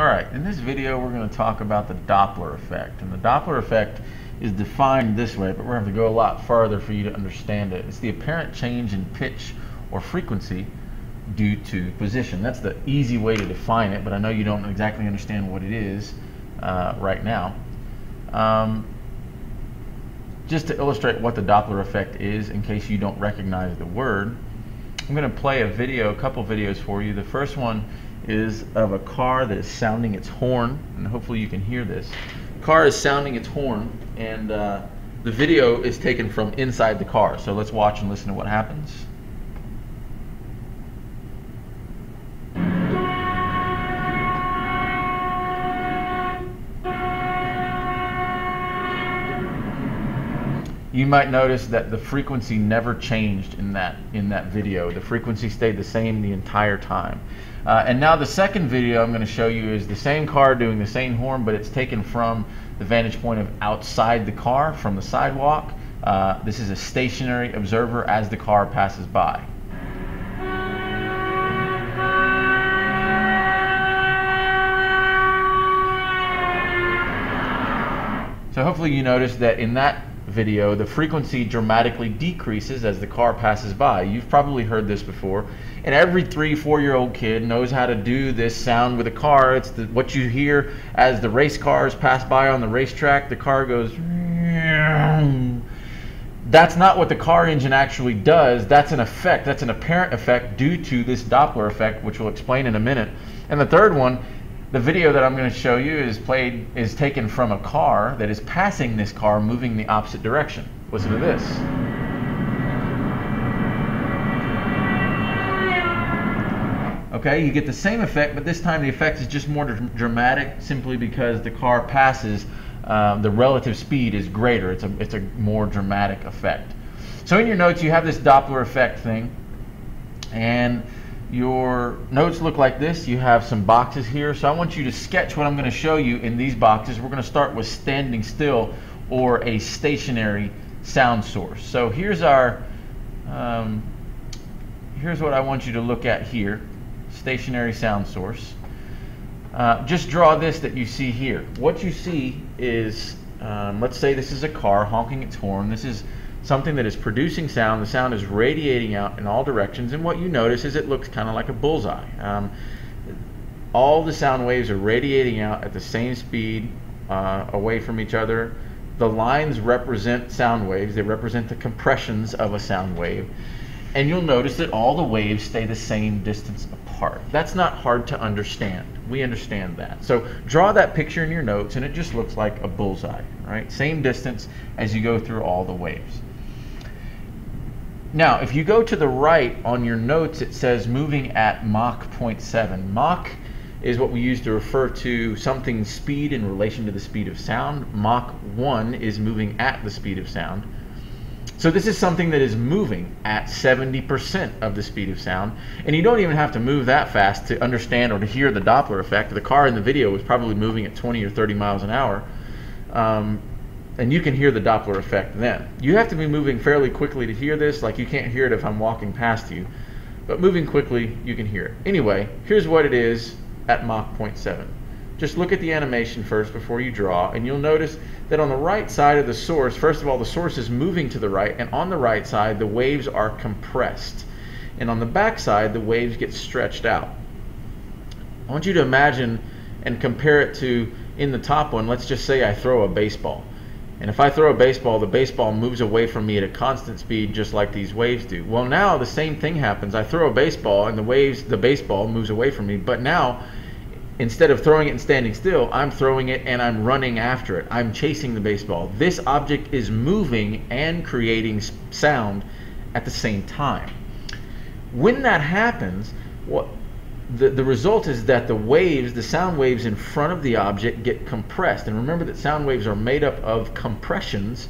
Alright, in this video we're going to talk about the Doppler effect. And the Doppler effect is defined this way, but we're going to have to go a lot farther for you to understand it. It's the apparent change in pitch or frequency due to position. That's the easy way to define it, but I know you don't exactly understand what it is uh, right now. Um, just to illustrate what the Doppler effect is, in case you don't recognize the word, I'm going to play a video, a couple videos for you. The first one is of a car that is sounding its horn, and hopefully you can hear this. Car is sounding its horn, and uh, the video is taken from inside the car. So let's watch and listen to what happens. You might notice that the frequency never changed in that in that video. The frequency stayed the same the entire time. Uh, and now the second video I'm going to show you is the same car doing the same horn, but it's taken from the vantage point of outside the car, from the sidewalk. Uh, this is a stationary observer as the car passes by. So hopefully you noticed that in that video, the frequency dramatically decreases as the car passes by. You've probably heard this before. And every three, four year old kid knows how to do this sound with a car. It's the, what you hear as the race cars pass by on the racetrack. The car goes. That's not what the car engine actually does. That's an effect. That's an apparent effect due to this Doppler effect, which we'll explain in a minute. And the third one the video that I'm going to show you is played is taken from a car that is passing this car moving the opposite direction. Listen to this. Okay, you get the same effect, but this time the effect is just more dramatic simply because the car passes, um, the relative speed is greater. It's a, it's a more dramatic effect. So in your notes, you have this Doppler effect thing, and your notes look like this. You have some boxes here. So I want you to sketch what I'm going to show you in these boxes. We're going to start with standing still or a stationary sound source. So here's our, um, here's what I want you to look at here. Stationary sound source. Uh, just draw this that you see here. What you see is, um, let's say this is a car honking its horn. This is something that is producing sound. The sound is radiating out in all directions, and what you notice is it looks kind of like a bullseye. Um, all the sound waves are radiating out at the same speed uh, away from each other. The lines represent sound waves, they represent the compressions of a sound wave. And you'll notice that all the waves stay the same distance apart. That's not hard to understand. We understand that. So draw that picture in your notes and it just looks like a bullseye, right? Same distance as you go through all the waves. Now, if you go to the right on your notes, it says moving at Mach 0.7. Mach is what we use to refer to something's speed in relation to the speed of sound. Mach 1 is moving at the speed of sound. So this is something that is moving at 70% of the speed of sound. And you don't even have to move that fast to understand or to hear the Doppler effect. The car in the video was probably moving at 20 or 30 miles an hour. Um, and you can hear the Doppler effect then. You have to be moving fairly quickly to hear this, like you can't hear it if I'm walking past you. But moving quickly, you can hear it. Anyway, here's what it is at Mach 0.7. Just look at the animation first before you draw, and you'll notice that on the right side of the source, first of all, the source is moving to the right, and on the right side, the waves are compressed. And on the back side, the waves get stretched out. I want you to imagine and compare it to in the top one, let's just say I throw a baseball. And if I throw a baseball, the baseball moves away from me at a constant speed just like these waves do. Well, now the same thing happens. I throw a baseball and the waves, the baseball moves away from me. But now, instead of throwing it and standing still, I'm throwing it and I'm running after it. I'm chasing the baseball. This object is moving and creating sound at the same time. When that happens, what the, the result is that the waves, the sound waves in front of the object get compressed. And remember that sound waves are made up of compressions,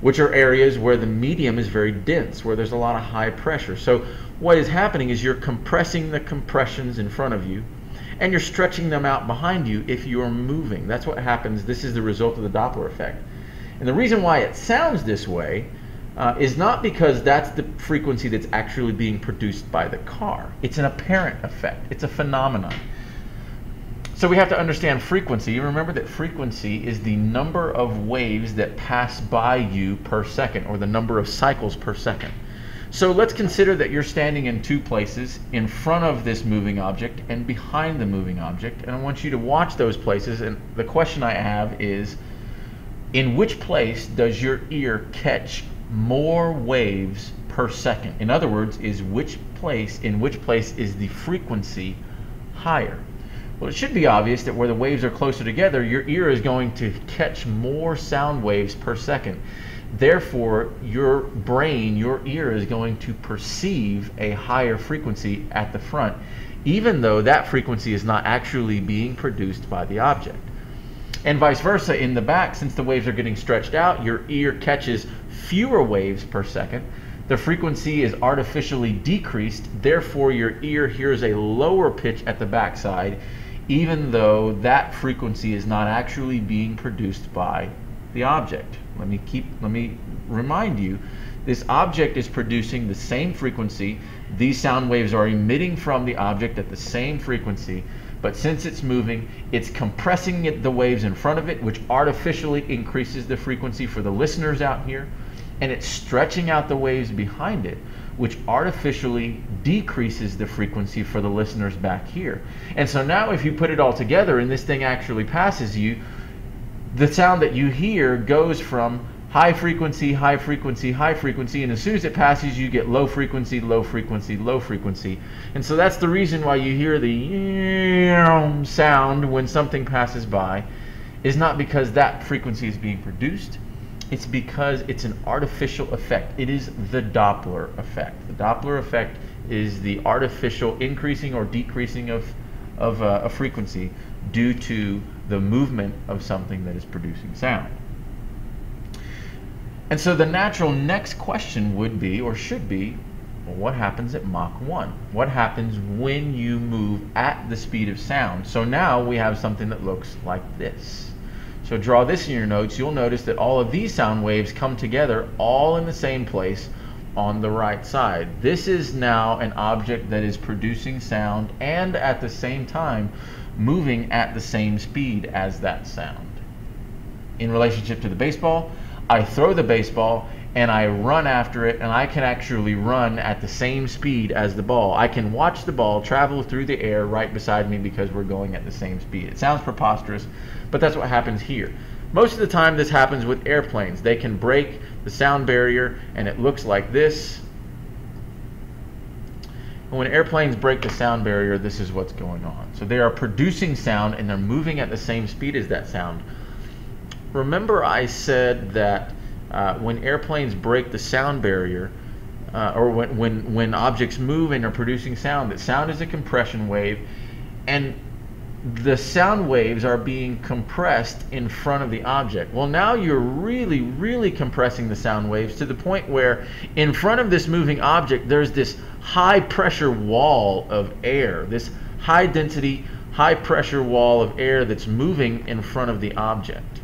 which are areas where the medium is very dense, where there's a lot of high pressure. So what is happening is you're compressing the compressions in front of you, and you're stretching them out behind you if you're moving. That's what happens. This is the result of the Doppler effect. And the reason why it sounds this way uh, is not because that's the frequency that's actually being produced by the car. It's an apparent effect. It's a phenomenon. So we have to understand frequency. You remember that frequency is the number of waves that pass by you per second, or the number of cycles per second. So let's consider that you're standing in two places, in front of this moving object and behind the moving object. And I want you to watch those places. And the question I have is, in which place does your ear catch more waves per second? In other words, is which place, in which place is the frequency higher? Well, it should be obvious that where the waves are closer together, your ear is going to catch more sound waves per second. Therefore, your brain, your ear is going to perceive a higher frequency at the front, even though that frequency is not actually being produced by the object. And vice versa, in the back, since the waves are getting stretched out, your ear catches fewer waves per second. The frequency is artificially decreased, therefore, your ear hears a lower pitch at the backside, even though that frequency is not actually being produced by the object. Let me keep let me remind you this object is producing the same frequency. These sound waves are emitting from the object at the same frequency, but since it's moving, it's compressing it, the waves in front of it, which artificially increases the frequency for the listeners out here, and it's stretching out the waves behind it, which artificially decreases the frequency for the listeners back here. And so now if you put it all together and this thing actually passes you, the sound that you hear goes from high frequency, high frequency, high frequency, and as soon as it passes, you get low frequency, low frequency, low frequency. And so that's the reason why you hear the sound when something passes by, is not because that frequency is being produced, it's because it's an artificial effect. It is the Doppler effect. The Doppler effect is the artificial increasing or decreasing of, of uh, a frequency due to the movement of something that is producing sound. And so the natural next question would be, or should be, well, what happens at Mach 1? What happens when you move at the speed of sound? So now we have something that looks like this. So draw this in your notes. You'll notice that all of these sound waves come together all in the same place on the right side. This is now an object that is producing sound and at the same time moving at the same speed as that sound. In relationship to the baseball, I throw the baseball and I run after it, and I can actually run at the same speed as the ball. I can watch the ball travel through the air right beside me because we're going at the same speed. It sounds preposterous, but that's what happens here. Most of the time, this happens with airplanes. They can break the sound barrier, and it looks like this. And when airplanes break the sound barrier, this is what's going on. So they are producing sound and they're moving at the same speed as that sound. Remember I said that uh, when airplanes break the sound barrier, uh, or when, when, when objects move and are producing sound, that sound is a compression wave, and the sound waves are being compressed in front of the object. Well, now you're really, really compressing the sound waves to the point where in front of this moving object, there's this high pressure wall of air, this high density, high pressure wall of air that's moving in front of the object.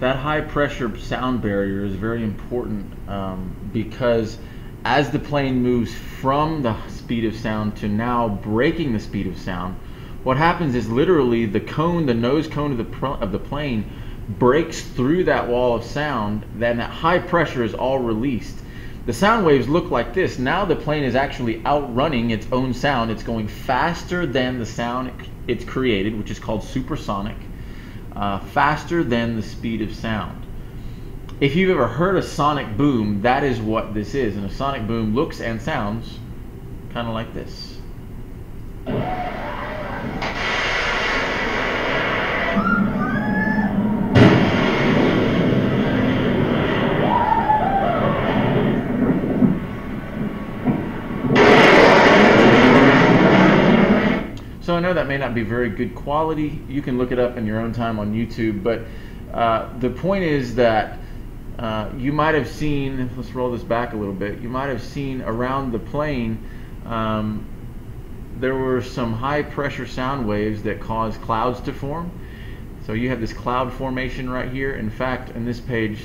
That high pressure sound barrier is very important um, because as the plane moves from the speed of sound to now breaking the speed of sound, what happens is literally the cone, the nose cone of the of the plane breaks through that wall of sound, then that high pressure is all released. The sound waves look like this. Now the plane is actually outrunning its own sound. It's going faster than the sound it's created, which is called supersonic, uh, faster than the speed of sound. If you've ever heard a sonic boom, that is what this is. And a sonic boom looks and sounds kind of like this. So I know that may not be very good quality. You can look it up in your own time on YouTube, but uh, the point is that uh, you might have seen, let's roll this back a little bit, you might have seen around the plane um, there were some high pressure sound waves that caused clouds to form. So you have this cloud formation right here. In fact, in this page,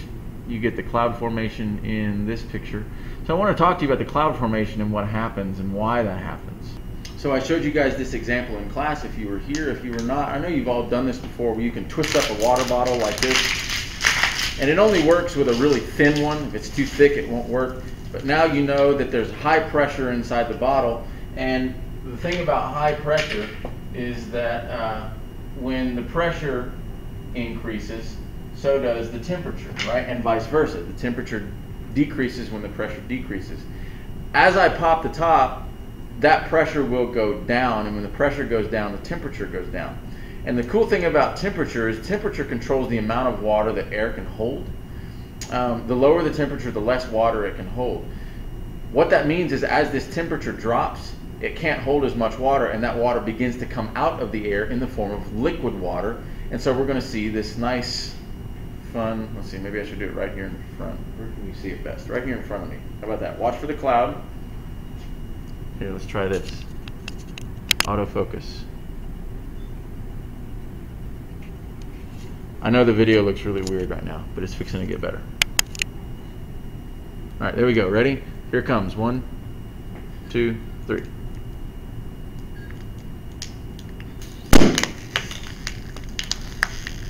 you get the cloud formation in this picture. So I want to talk to you about the cloud formation and what happens and why that happens. So I showed you guys this example in class if you were here. If you were not, I know you've all done this before where you can twist up a water bottle like this. And it only works with a really thin one. If it's too thick, it won't work. But now you know that there's high pressure inside the bottle. And the thing about high pressure is that uh, when the pressure increases, so does the temperature, right? And vice versa. The temperature decreases when the pressure decreases. As I pop the top, that pressure will go down, and when the pressure goes down, the temperature goes down. And the cool thing about temperature is temperature controls the amount of water that air can hold. Um, the lower the temperature, the less water it can hold. What that means is as this temperature drops, it can't hold as much water, and that water begins to come out of the air in the form of liquid water. And so we're going to see this nice, fun, let's see, maybe I should do it right here in front. Where can you see it best? Right here in front of me. How about that? Watch for the cloud. Here, let's try this. Autofocus. I know the video looks really weird right now, but it's fixing to get better. All right, there we go. Ready? Here comes. One, two, three.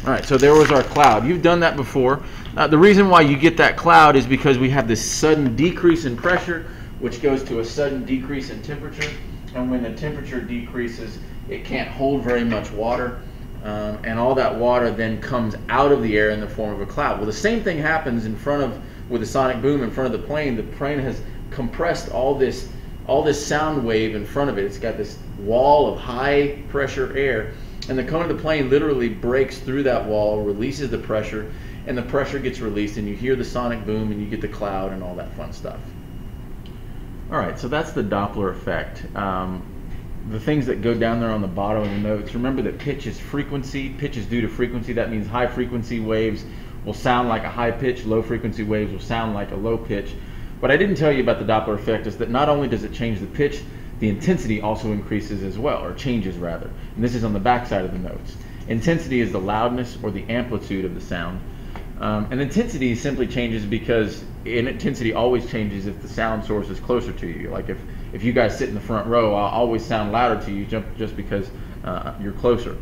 All right, so there was our cloud. You've done that before. Uh, the reason why you get that cloud is because we have this sudden decrease in pressure which goes to a sudden decrease in temperature. And when the temperature decreases, it can't hold very much water. Um, and all that water then comes out of the air in the form of a cloud. Well, the same thing happens in front of, with the sonic boom in front of the plane. The plane has compressed all this, all this sound wave in front of it. It's got this wall of high pressure air. And the cone of the plane literally breaks through that wall, releases the pressure, and the pressure gets released, and you hear the sonic boom, and you get the cloud and all that fun stuff. All right, so that's the Doppler effect. Um, the things that go down there on the bottom of the notes, remember that pitch is frequency. Pitch is due to frequency. That means high frequency waves will sound like a high pitch, low frequency waves will sound like a low pitch. What I didn't tell you about the Doppler effect is that not only does it change the pitch, the intensity also increases as well, or changes rather. And this is on the back side of the notes. Intensity is the loudness or the amplitude of the sound. Um, and intensity simply changes because intensity always changes if the sound source is closer to you. Like if, if you guys sit in the front row, I'll always sound louder to you just because uh, you're closer.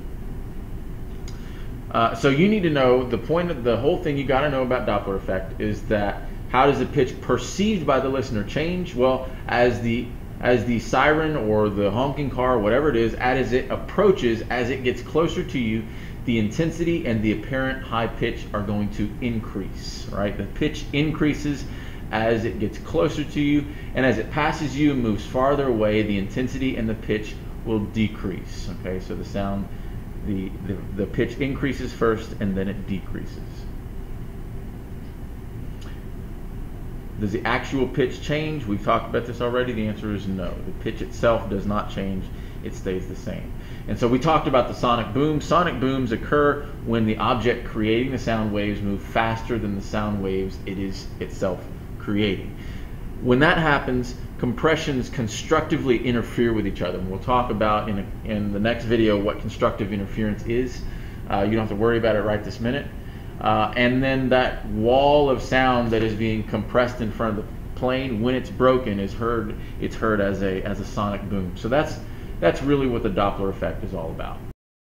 Uh, so you need to know the point of the whole thing you got to know about Doppler effect is that how does the pitch perceived by the listener change? Well, as the as the siren or the honking car, whatever it is, as it approaches, as it gets closer to you, the intensity and the apparent high pitch are going to increase, right? The pitch increases as it gets closer to you, and as it passes you and moves farther away, the intensity and the pitch will decrease, okay? So the sound, the, the, the pitch increases first and then it decreases. Does the actual pitch change? We've talked about this already. The answer is no. The pitch itself does not change. It stays the same. And so we talked about the sonic boom. Sonic booms occur when the object creating the sound waves move faster than the sound waves it is itself creating. When that happens, compressions constructively interfere with each other. And we'll talk about in, a, in the next video what constructive interference is. Uh, you don't have to worry about it right this minute. Uh, and then that wall of sound that is being compressed in front of the plane, when it's broken, is heard. It's heard as a as a sonic boom. So that's that's really what the Doppler effect is all about.